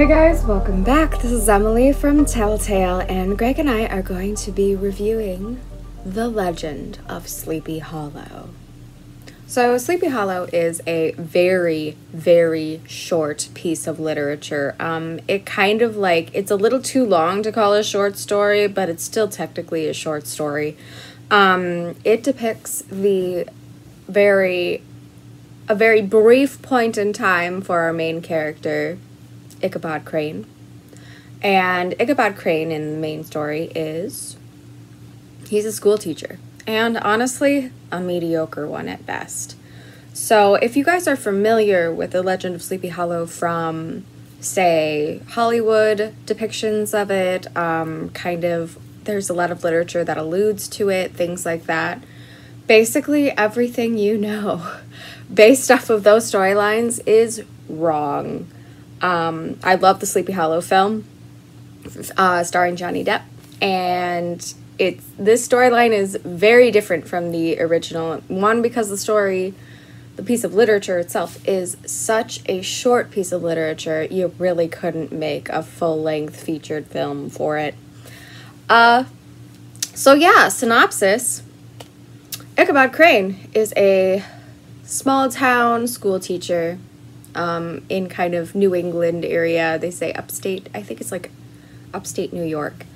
Hey guys, welcome back. This is Emily from Telltale, and Greg and I are going to be reviewing The Legend of Sleepy Hollow. So, Sleepy Hollow is a very, very short piece of literature. Um, it kind of like, it's a little too long to call a short story, but it's still technically a short story. Um, it depicts the very, a very brief point in time for our main character, Ichabod Crane. And Ichabod Crane in the main story is he's a school teacher. And honestly, a mediocre one at best. So, if you guys are familiar with the legend of Sleepy Hollow from, say, Hollywood depictions of it, um, kind of, there's a lot of literature that alludes to it, things like that. Basically, everything you know based off of those storylines is wrong. Um, I love the Sleepy Hollow film, uh, starring Johnny Depp, and it's this storyline is very different from the original one because the story, the piece of literature itself, is such a short piece of literature. You really couldn't make a full length featured film for it. Uh, so yeah, synopsis. Ichabod Crane is a small town school teacher um, in kind of New England area. They say upstate, I think it's like upstate New York.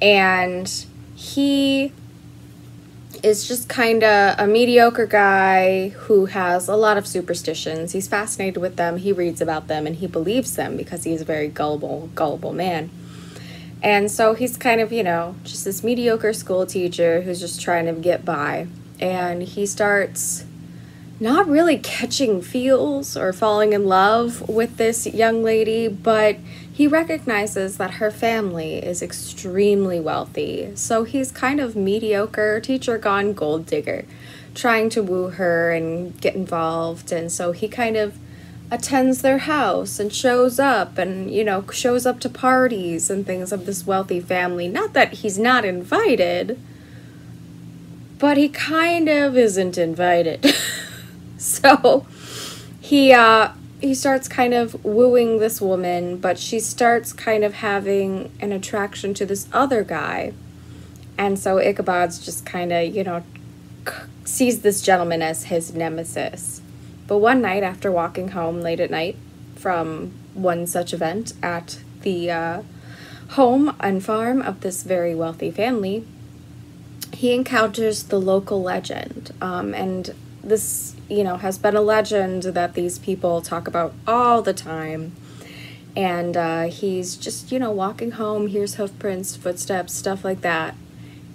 And he is just kind of a mediocre guy who has a lot of superstitions. He's fascinated with them, he reads about them, and he believes them because he's a very gullible, gullible man. And so he's kind of, you know, just this mediocre school teacher who's just trying to get by. And he starts not really catching feels or falling in love with this young lady, but he recognizes that her family is extremely wealthy. So he's kind of mediocre teacher gone gold digger, trying to woo her and get involved. And so he kind of attends their house and shows up and, you know, shows up to parties and things of this wealthy family. Not that he's not invited, but he kind of isn't invited. so he uh he starts kind of wooing this woman, but she starts kind of having an attraction to this other guy. And so Ichabod's just kind of, you know, sees this gentleman as his nemesis. But one night, after walking home late at night from one such event at the uh, home and farm of this very wealthy family, he encounters the local legend. Um, and this, you know, has been a legend that these people talk about all the time. And uh, he's just, you know, walking home, hears hoofprints, footsteps, stuff like that.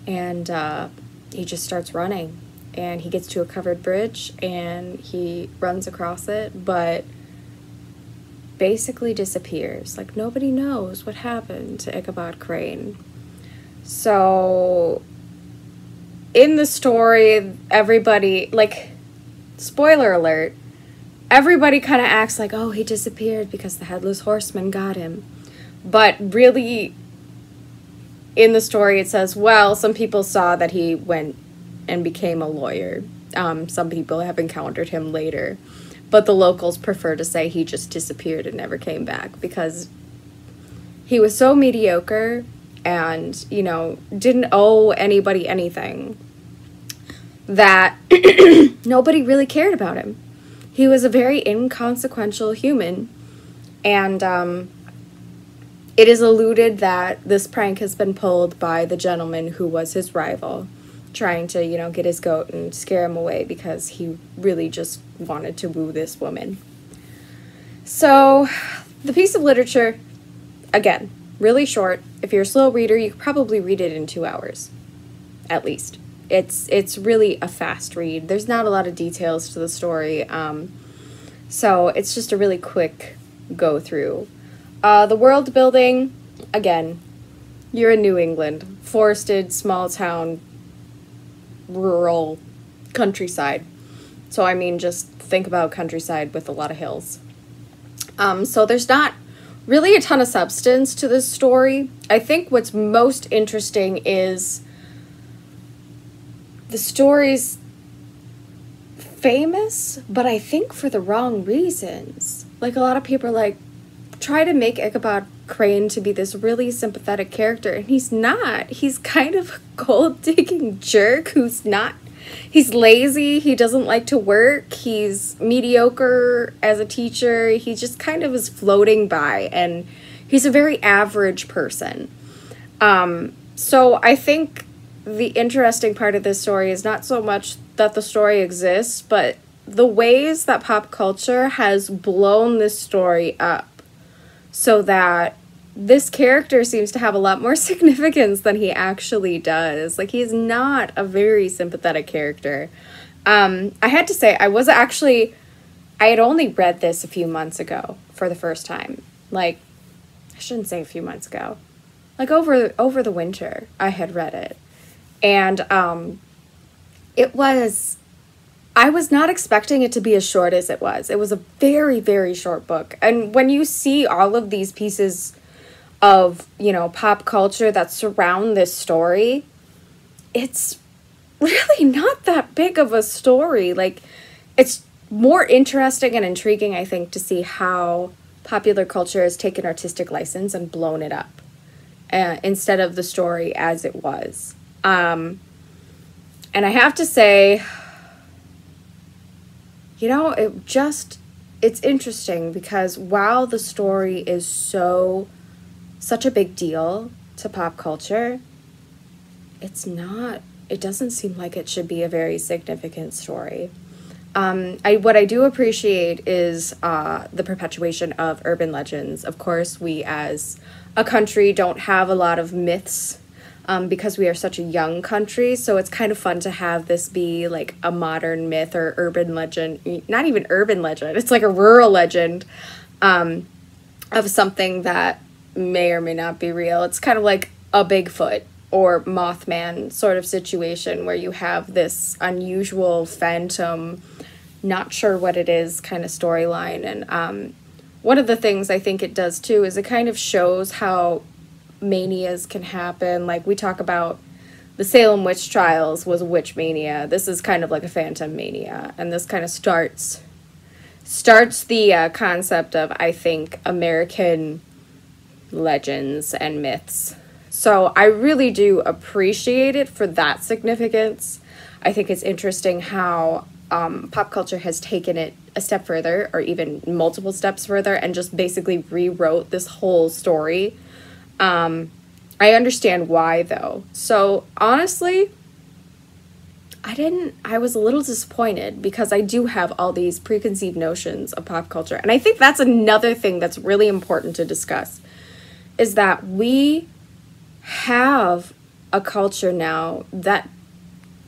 And uh, he just starts running. And he gets to a covered bridge and he runs across it, but basically disappears. Like, nobody knows what happened to Ichabod Crane. So, in the story, everybody, like, spoiler alert, everybody kind of acts like, oh, he disappeared because the headless horseman got him. But really, in the story, it says, well, some people saw that he went and became a lawyer. Um, some people have encountered him later. But the locals prefer to say he just disappeared and never came back because he was so mediocre and, you know, didn't owe anybody anything that nobody really cared about him. He was a very inconsequential human, and um, it is alluded that this prank has been pulled by the gentleman who was his rival, trying to, you know, get his goat and scare him away because he really just wanted to woo this woman. So, the piece of literature, again, really short. If you're a slow reader, you could probably read it in two hours, at least it's it's really a fast read. There's not a lot of details to the story, um, so it's just a really quick go through. Uh, the world building, again, you're in New England, forested, small town, rural, countryside. So I mean, just think about countryside with a lot of hills. Um, so there's not really a ton of substance to this story. I think what's most interesting is the story's famous, but I think for the wrong reasons. Like a lot of people are like, try to make Ichabod Crane to be this really sympathetic character, and he's not. He's kind of a gold digging jerk who's not. He's lazy. He doesn't like to work. He's mediocre as a teacher. He just kind of is floating by, and he's a very average person. Um, so I think the interesting part of this story is not so much that the story exists, but the ways that pop culture has blown this story up so that this character seems to have a lot more significance than he actually does. Like, he's not a very sympathetic character. Um, I had to say, I was actually, I had only read this a few months ago for the first time. Like, I shouldn't say a few months ago. Like, over, over the winter, I had read it. And, um, it was I was not expecting it to be as short as it was. It was a very, very short book. And when you see all of these pieces of, you know, pop culture that surround this story, it's really not that big of a story. Like, it's more interesting and intriguing, I think, to see how popular culture has taken artistic license and blown it up uh, instead of the story as it was. Um, and I have to say, you know, it just it's interesting because while the story is so such a big deal to pop culture, it's not it doesn't seem like it should be a very significant story. Um, I what I do appreciate is uh, the perpetuation of urban legends. Of course, we as a country don't have a lot of myths um, because we are such a young country. So it's kind of fun to have this be like a modern myth or urban legend, not even urban legend, it's like a rural legend um, of something that may or may not be real. It's kind of like a Bigfoot or Mothman sort of situation where you have this unusual phantom, not sure what it is kind of storyline. And um, one of the things I think it does too is it kind of shows how manias can happen. Like we talk about the Salem witch trials was witch mania. This is kind of like a phantom mania, and this kind of starts starts the uh, concept of I think American legends and myths. So I really do appreciate it for that significance. I think it's interesting how um, pop culture has taken it a step further, or even multiple steps further, and just basically rewrote this whole story um, I understand why though. So honestly, I didn't, I was a little disappointed because I do have all these preconceived notions of pop culture. And I think that's another thing that's really important to discuss is that we have a culture now that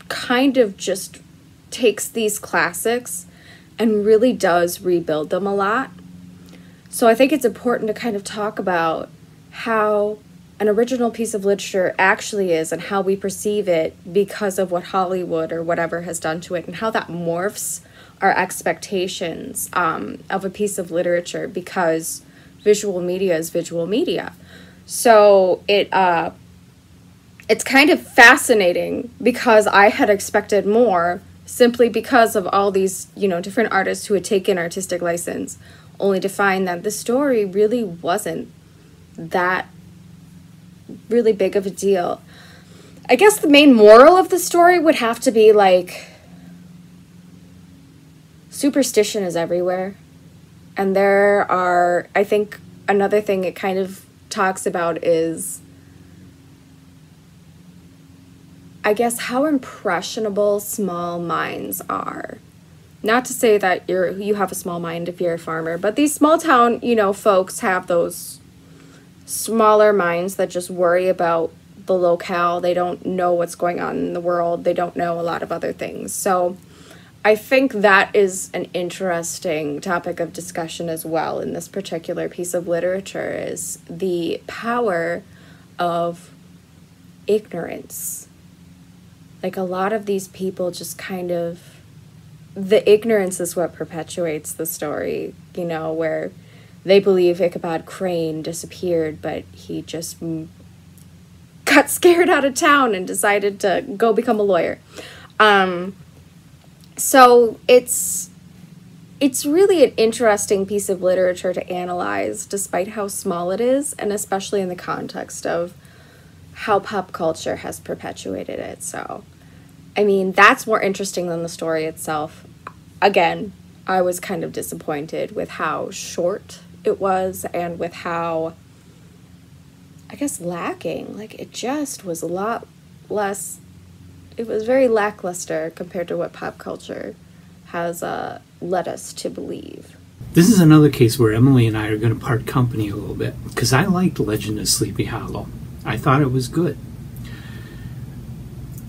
kind of just takes these classics and really does rebuild them a lot. So I think it's important to kind of talk about how an original piece of literature actually is and how we perceive it because of what Hollywood or whatever has done to it and how that morphs our expectations um, of a piece of literature because visual media is visual media. So it uh, it's kind of fascinating because I had expected more simply because of all these you know different artists who had taken artistic license, only to find that the story really wasn't that really big of a deal. I guess the main moral of the story would have to be like superstition is everywhere. And there are, I think, another thing it kind of talks about is, I guess, how impressionable small minds are. Not to say that you're you have a small mind if you're a farmer, but these small town, you know, folks have those smaller minds that just worry about the locale. They don't know what's going on in the world. They don't know a lot of other things. So I think that is an interesting topic of discussion as well in this particular piece of literature is the power of ignorance. Like a lot of these people just kind of the ignorance is what perpetuates the story, you know, where they believe Ichabod Crane disappeared, but he just got scared out of town and decided to go become a lawyer. Um, so it's it's really an interesting piece of literature to analyze, despite how small it is, and especially in the context of how pop culture has perpetuated it. So, I mean, that's more interesting than the story itself. Again, I was kind of disappointed with how short it was and with how, I guess, lacking. Like, it just was a lot less, it was very lackluster compared to what pop culture has uh, led us to believe. This is another case where Emily and I are going to part company a little bit because I liked Legend of Sleepy Hollow. I thought it was good.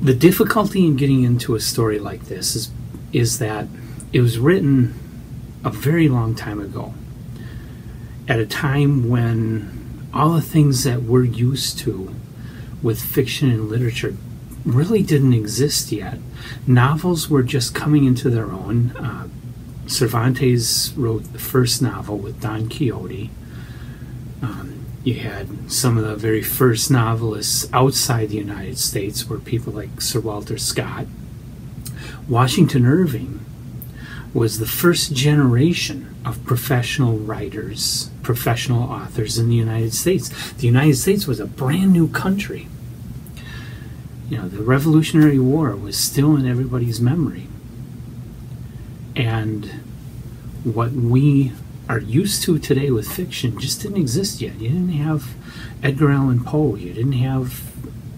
The difficulty in getting into a story like this is is that it was written a very long time ago at a time when all the things that we're used to with fiction and literature really didn't exist yet. Novels were just coming into their own. Uh, Cervantes wrote the first novel with Don Quixote. Um, you had some of the very first novelists outside the United States were people like Sir Walter Scott. Washington Irving was the first generation of professional writers, professional authors in the United States. The United States was a brand new country. You know, the Revolutionary War was still in everybody's memory. And what we are used to today with fiction just didn't exist yet. You didn't have Edgar Allan Poe. You didn't have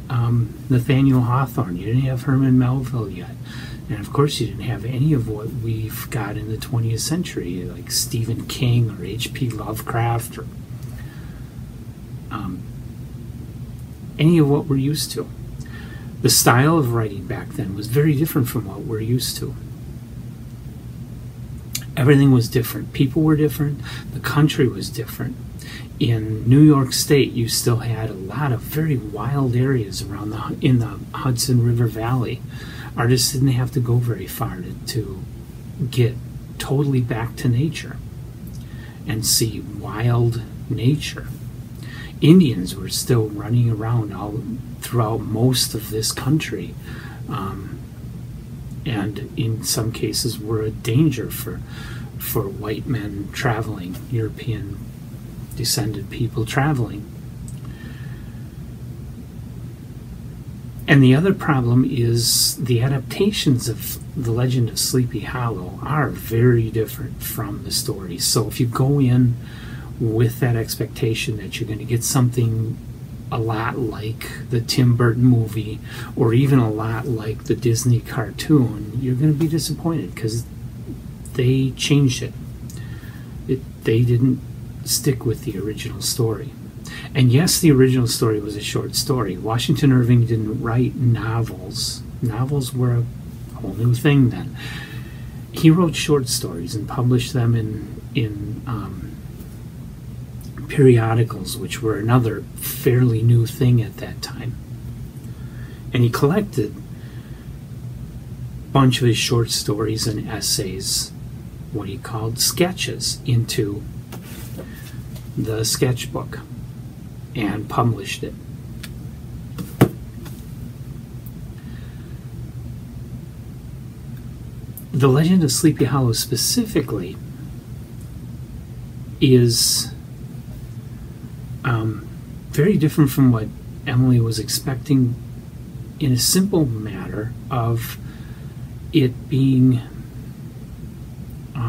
um, Nathaniel Hawthorne. You didn't have Herman Melville yet. And of course, you didn't have any of what we've got in the 20th century, like Stephen King or H.P. Lovecraft or um, any of what we're used to. The style of writing back then was very different from what we're used to everything was different. People were different. The country was different. In New York State, you still had a lot of very wild areas around the in the Hudson River Valley. Artists didn't have to go very far to, to get totally back to nature and see wild nature. Indians were still running around all throughout most of this country. Um, and in some cases were a danger for for white men traveling, European descended people traveling. And the other problem is the adaptations of The Legend of Sleepy Hollow are very different from the story. So if you go in with that expectation that you're going to get something a lot like the Tim Burton movie or even a lot like the Disney cartoon, you're going to be disappointed because they changed it. it. They didn't stick with the original story. And yes, the original story was a short story. Washington Irving didn't write novels. Novels were a whole new thing then. He wrote short stories and published them in in um, periodicals, which were another fairly new thing at that time. And he collected a bunch of his short stories and essays, what he called sketches, into the sketchbook and published it. The Legend of Sleepy Hollow specifically is um, very different from what Emily was expecting in a simple matter of it being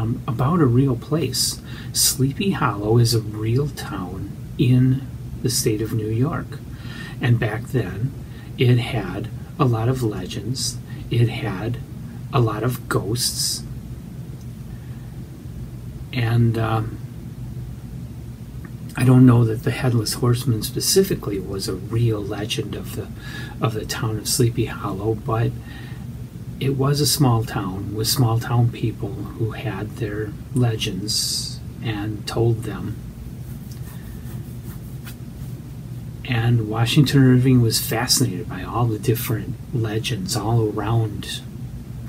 um, about a real place. Sleepy Hollow is a real town in the state of New York. And back then, it had a lot of legends, it had a lot of ghosts, and um, I don't know that the headless horseman specifically was a real legend of the of the town of Sleepy Hollow, but it was a small town with small town people who had their legends and told them. And Washington Irving was fascinated by all the different legends all around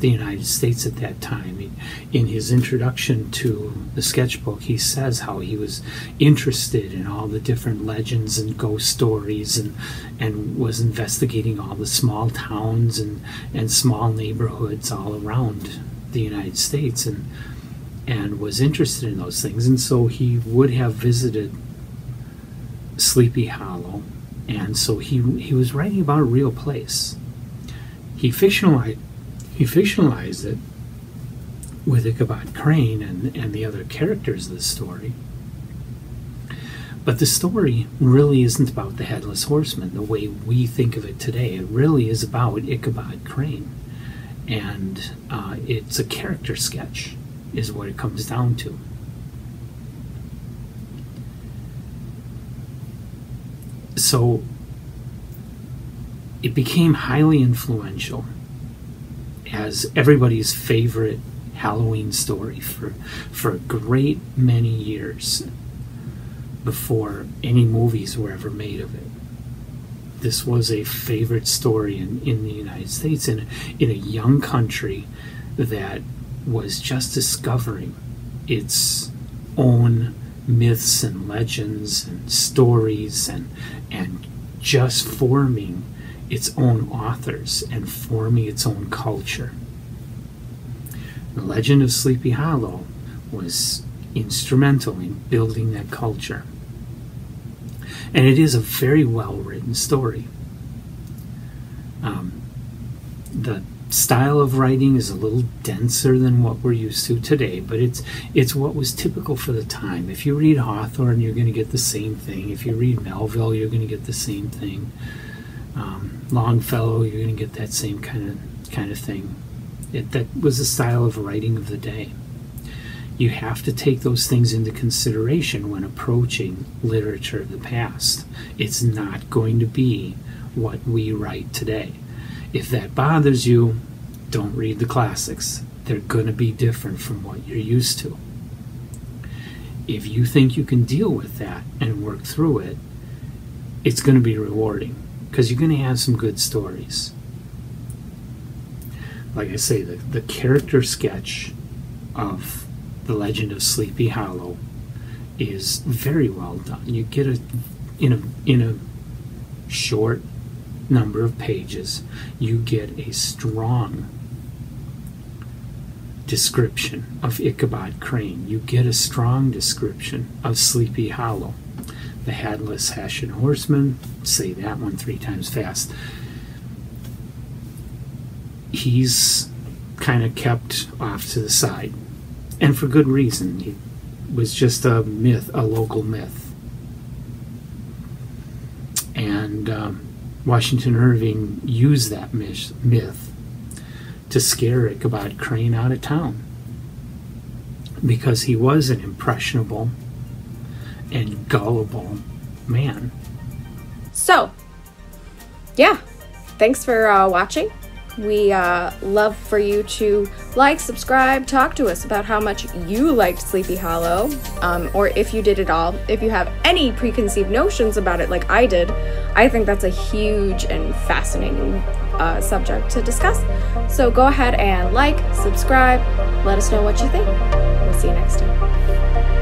the United States at that time. In his introduction to the sketchbook, he says how he was interested in all the different legends and ghost stories and, and was investigating all the small towns and, and small neighborhoods all around the United States. And and was interested in those things. And so he would have visited Sleepy Hollow. And so he, he was writing about a real place. He fictionalized, he fictionalized it with Ichabod Crane and, and the other characters of the story. But the story really isn't about the Headless Horseman the way we think of it today. It really is about Ichabod Crane. And uh, it's a character sketch, is what it comes down to. So it became highly influential as everybody's favorite Halloween story for, for a great many years before any movies were ever made of it. This was a favorite story in, in the United States in, in a young country that was just discovering its own myths and legends and stories and, and just forming its own authors and forming its own culture. The legend of Sleepy Hollow was instrumental in building that culture. And it is a very well written story. Um, the style of writing is a little denser than what we're used to today, but it's it's what was typical for the time. If you read Hawthorne, you're going to get the same thing. If you read Melville, you're going to get the same thing. Um, Longfellow, you're going to get that same kind of kind of thing. It, that was the style of writing of the day you have to take those things into consideration when approaching literature of the past. It's not going to be what we write today. If that bothers you, don't read the classics. They're going to be different from what you're used to. If you think you can deal with that and work through it, it's going to be rewarding because you're going to have some good stories. Like I say, the, the character sketch of the Legend of Sleepy Hollow is very well done. You get a in a in a short number of pages, you get a strong description of Ichabod Crane. You get a strong description of Sleepy Hollow. The Headless Hessian Horseman, say that one three times fast. He's kind of kept off to the side and for good reason. He was just a myth, a local myth. And um, Washington Irving used that myth, myth to scare Ichabod Crane out of town because he was an impressionable and gullible man. So, yeah, thanks for uh, watching. We uh, love for you to like, subscribe, talk to us about how much you liked Sleepy Hollow, um, or if you did it all. If you have any preconceived notions about it, like I did, I think that's a huge and fascinating uh, subject to discuss. So go ahead and like, subscribe, let us know what you think. We'll see you next time.